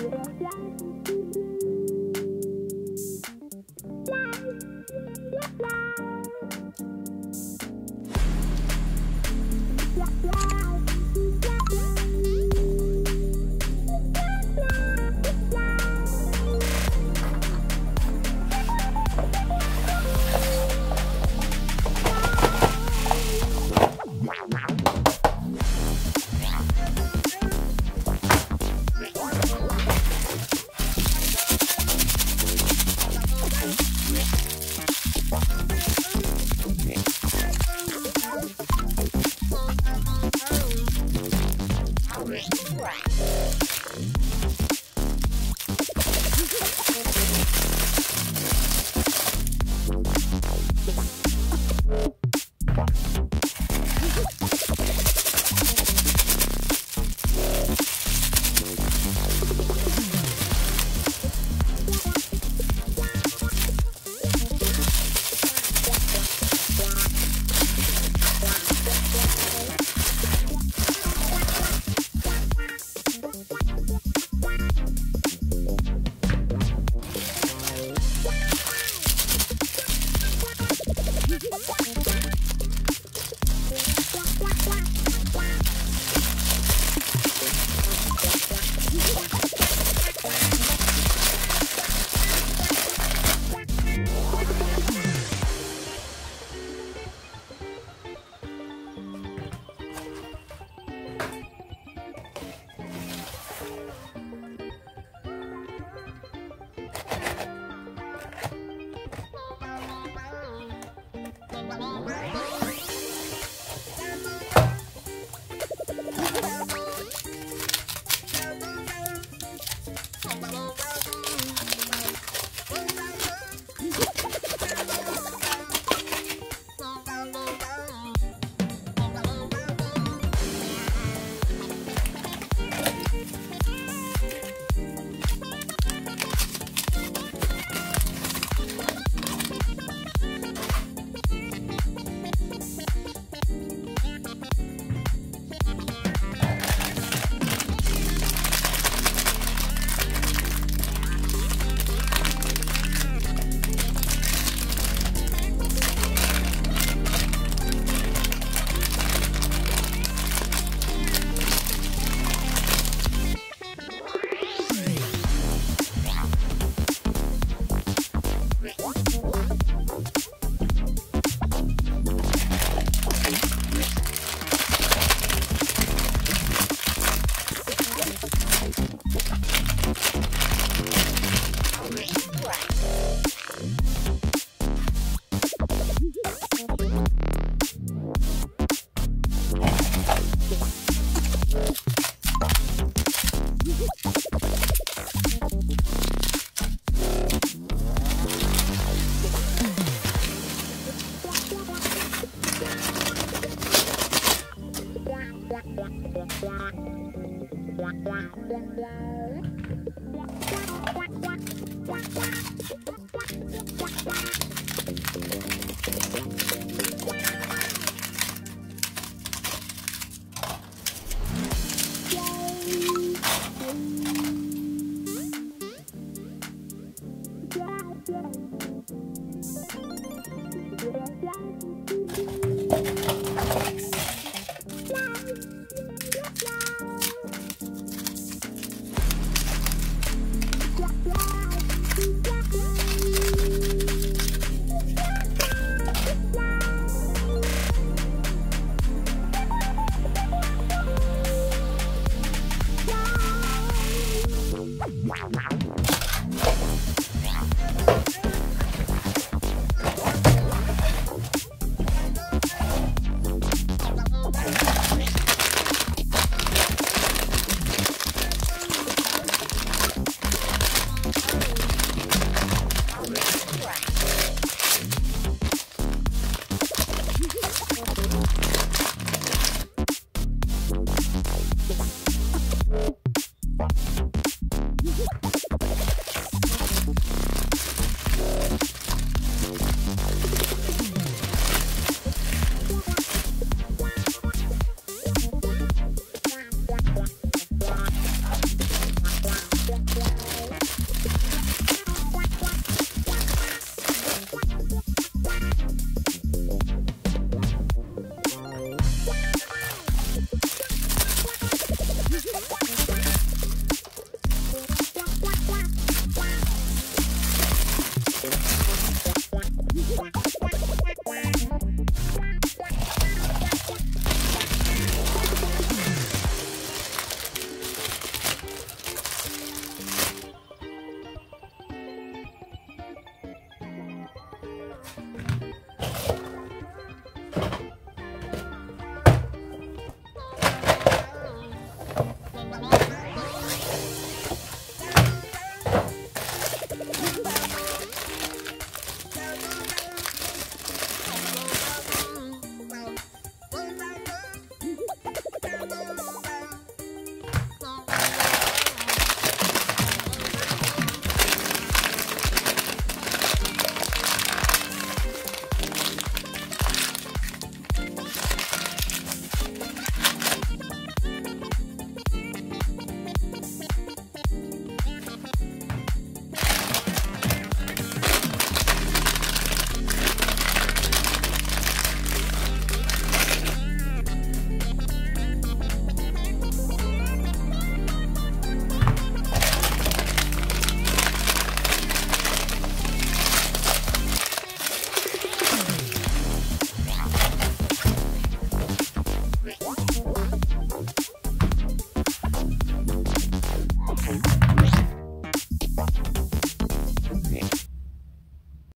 Yeah.